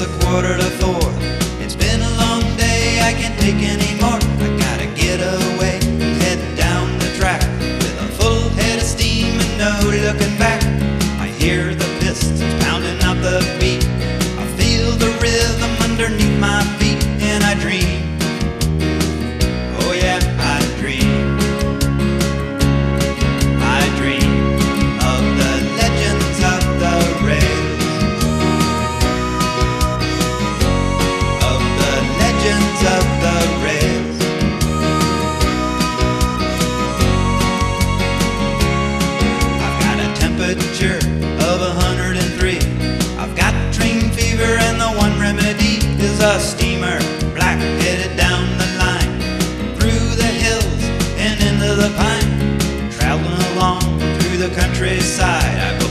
to four. It's been a long day, I can't take any more. I gotta get away, head down the track with a full head of steam and no looking back. I hear the pistons pounding out the beat. I feel the rhythm underneath my feet, and I dream. A steamer, black headed down the line, through the hills and into the pine, traveling along through the countryside.